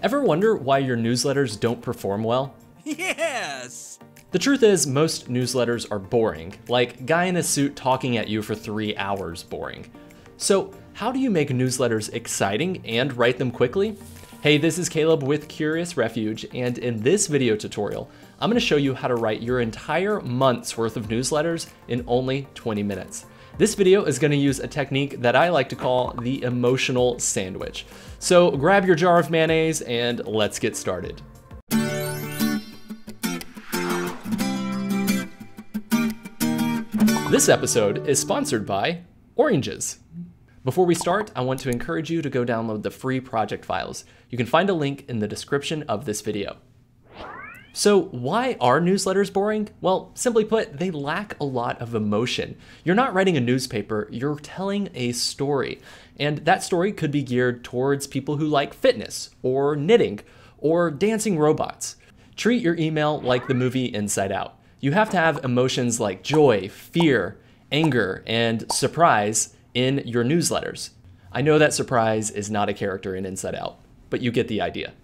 Ever wonder why your newsletters don't perform well? Yes! The truth is, most newsletters are boring, like guy in a suit talking at you for three hours boring. So, how do you make newsletters exciting and write them quickly? Hey, this is Caleb with Curious Refuge, and in this video tutorial, I'm gonna show you how to write your entire month's worth of newsletters in only 20 minutes. This video is gonna use a technique that I like to call the emotional sandwich. So grab your jar of mayonnaise and let's get started. This episode is sponsored by Oranges. Before we start, I want to encourage you to go download the free project files. You can find a link in the description of this video. So, why are newsletters boring? Well, simply put, they lack a lot of emotion. You're not writing a newspaper, you're telling a story. And that story could be geared towards people who like fitness, or knitting, or dancing robots. Treat your email like the movie Inside Out. You have to have emotions like joy, fear, anger, and surprise in your newsletters. I know that surprise is not a character in Inside Out, but you get the idea.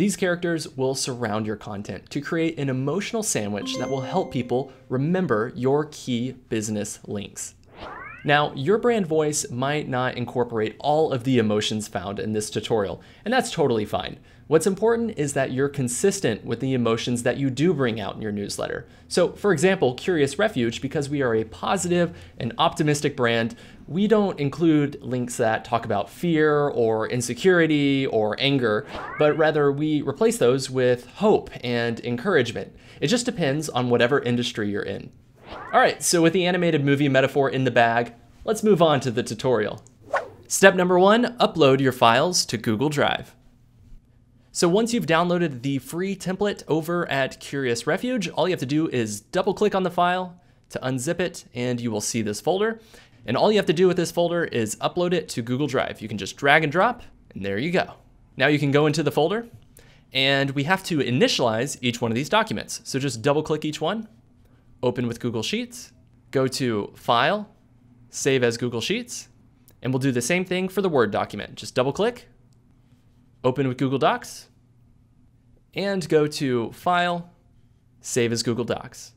These characters will surround your content to create an emotional sandwich that will help people remember your key business links. Now, your brand voice might not incorporate all of the emotions found in this tutorial, and that's totally fine. What's important is that you're consistent with the emotions that you do bring out in your newsletter. So, for example, Curious Refuge, because we are a positive and optimistic brand, we don't include links that talk about fear or insecurity or anger, but rather we replace those with hope and encouragement. It just depends on whatever industry you're in. All right, so with the animated movie metaphor in the bag, let's move on to the tutorial. Step number one, upload your files to Google Drive. So once you've downloaded the free template over at Curious Refuge, all you have to do is double click on the file to unzip it and you will see this folder. And all you have to do with this folder is upload it to Google Drive. You can just drag and drop and there you go. Now you can go into the folder and we have to initialize each one of these documents. So just double click each one, open with Google Sheets, go to File, Save as Google Sheets, and we'll do the same thing for the Word document. Just double click, open with Google Docs, and go to File, Save as Google Docs.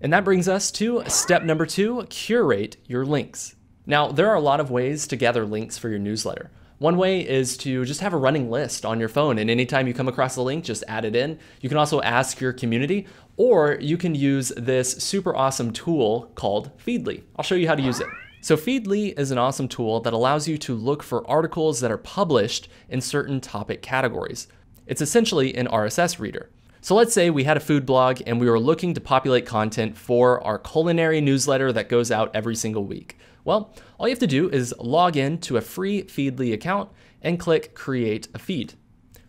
And that brings us to step number two, curate your links. Now, there are a lot of ways to gather links for your newsletter. One way is to just have a running list on your phone, and anytime you come across a link, just add it in. You can also ask your community, or you can use this super awesome tool called Feedly. I'll show you how to use it. So Feedly is an awesome tool that allows you to look for articles that are published in certain topic categories. It's essentially an RSS reader. So let's say we had a food blog and we were looking to populate content for our culinary newsletter that goes out every single week. Well, all you have to do is log in to a free Feedly account and click create a feed.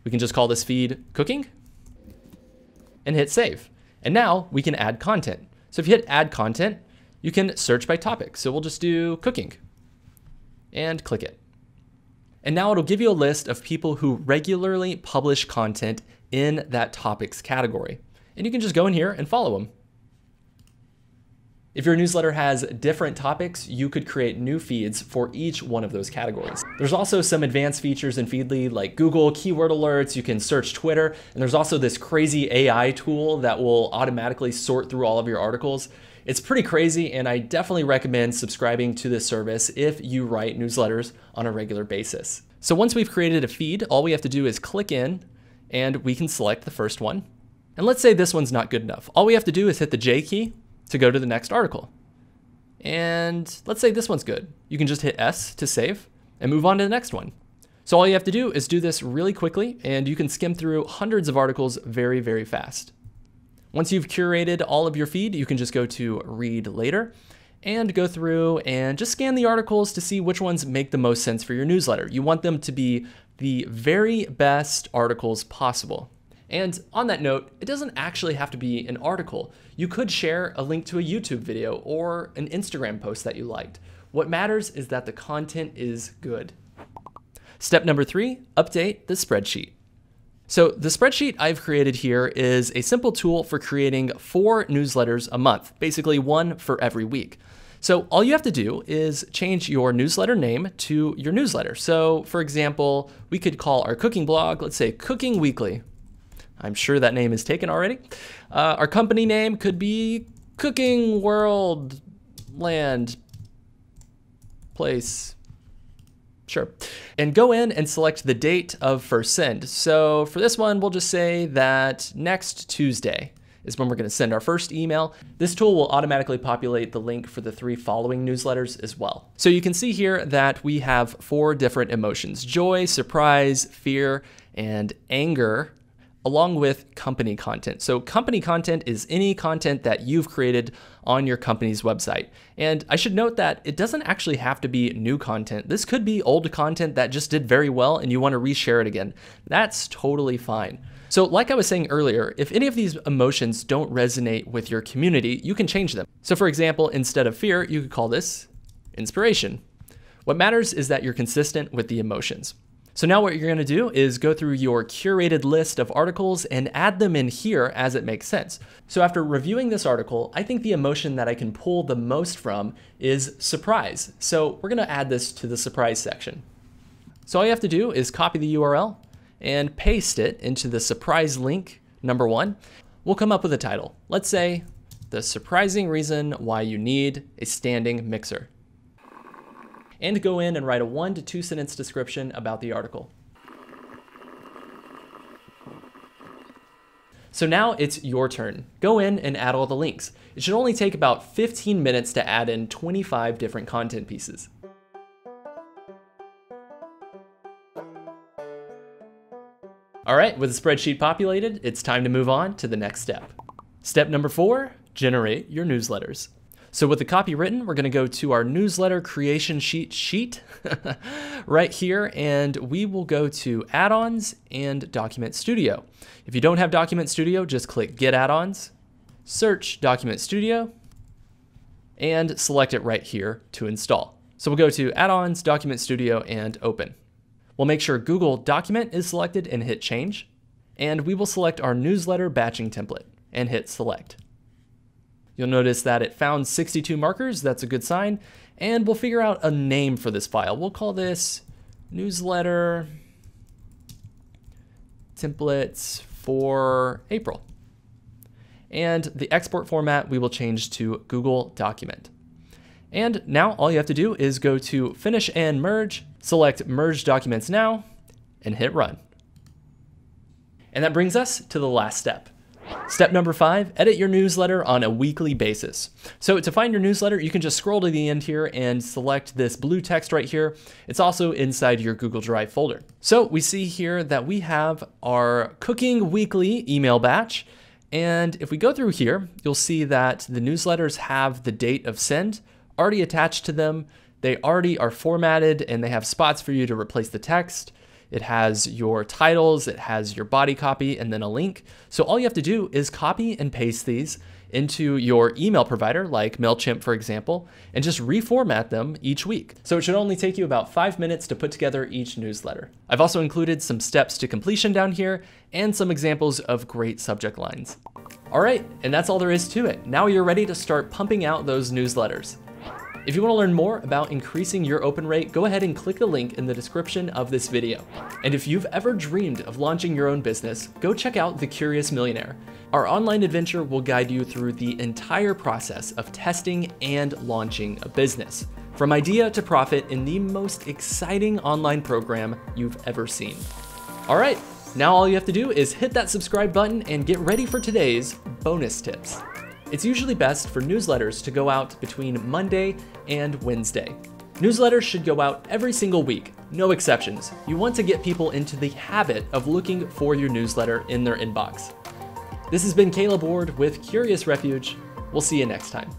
We can just call this feed cooking and hit save. And now we can add content. So if you hit add content, you can search by topic. So we'll just do cooking and click it. And now it'll give you a list of people who regularly publish content in that topics category. And you can just go in here and follow them. If your newsletter has different topics, you could create new feeds for each one of those categories. There's also some advanced features in Feedly like Google keyword alerts, you can search Twitter, and there's also this crazy AI tool that will automatically sort through all of your articles. It's pretty crazy, and I definitely recommend subscribing to this service if you write newsletters on a regular basis. So once we've created a feed, all we have to do is click in and we can select the first one. And let's say this one's not good enough. All we have to do is hit the J key to go to the next article. And let's say this one's good. You can just hit S to save and move on to the next one. So all you have to do is do this really quickly and you can skim through hundreds of articles very, very fast. Once you've curated all of your feed, you can just go to read later and go through and just scan the articles to see which ones make the most sense for your newsletter. You want them to be the very best articles possible. And on that note, it doesn't actually have to be an article. You could share a link to a YouTube video or an Instagram post that you liked. What matters is that the content is good. Step number three, update the spreadsheet. So the spreadsheet I've created here is a simple tool for creating four newsletters a month, basically one for every week. So all you have to do is change your newsletter name to your newsletter. So for example, we could call our cooking blog, let's say Cooking Weekly. I'm sure that name is taken already. Uh, our company name could be Cooking World Land Place. Sure. And go in and select the date of first send. So for this one, we'll just say that next Tuesday is when we're going to send our first email. This tool will automatically populate the link for the three following newsletters as well. So you can see here that we have four different emotions, joy, surprise, fear, and anger along with company content. So company content is any content that you've created on your company's website. And I should note that it doesn't actually have to be new content. This could be old content that just did very well and you want to reshare it again. That's totally fine. So like I was saying earlier, if any of these emotions don't resonate with your community, you can change them. So for example, instead of fear, you could call this inspiration. What matters is that you're consistent with the emotions. So now what you're gonna do is go through your curated list of articles and add them in here as it makes sense. So after reviewing this article, I think the emotion that I can pull the most from is surprise. So we're gonna add this to the surprise section. So all you have to do is copy the URL and paste it into the surprise link number one. We'll come up with a title. Let's say, the surprising reason why you need a standing mixer and go in and write a one to two sentence description about the article. So now it's your turn. Go in and add all the links. It should only take about 15 minutes to add in 25 different content pieces. All right, with the spreadsheet populated, it's time to move on to the next step. Step number four, generate your newsletters. So with the copy written, we're gonna go to our newsletter creation sheet sheet right here, and we will go to add-ons and Document Studio. If you don't have Document Studio, just click Get Add-ons, search Document Studio, and select it right here to install. So we'll go to Add-ons, Document Studio, and Open. We'll make sure Google Document is selected and hit Change, and we will select our newsletter batching template and hit Select. You'll notice that it found 62 markers, that's a good sign, and we'll figure out a name for this file. We'll call this newsletter templates for April. And the export format we will change to Google Document. And now all you have to do is go to Finish and Merge, select Merge Documents Now, and hit Run. And that brings us to the last step. Step number five, edit your newsletter on a weekly basis. So to find your newsletter, you can just scroll to the end here and select this blue text right here. It's also inside your Google Drive folder. So we see here that we have our cooking weekly email batch. And if we go through here, you'll see that the newsletters have the date of send already attached to them. They already are formatted and they have spots for you to replace the text. It has your titles, it has your body copy, and then a link. So all you have to do is copy and paste these into your email provider, like MailChimp, for example, and just reformat them each week. So it should only take you about five minutes to put together each newsletter. I've also included some steps to completion down here and some examples of great subject lines. All right, and that's all there is to it. Now you're ready to start pumping out those newsletters. If you want to learn more about increasing your open rate, go ahead and click the link in the description of this video. And if you've ever dreamed of launching your own business, go check out The Curious Millionaire. Our online adventure will guide you through the entire process of testing and launching a business, from idea to profit in the most exciting online program you've ever seen. All right, now all you have to do is hit that subscribe button and get ready for today's bonus tips. It's usually best for newsletters to go out between Monday and Wednesday. Newsletters should go out every single week, no exceptions. You want to get people into the habit of looking for your newsletter in their inbox. This has been Caleb Ward with Curious Refuge. We'll see you next time.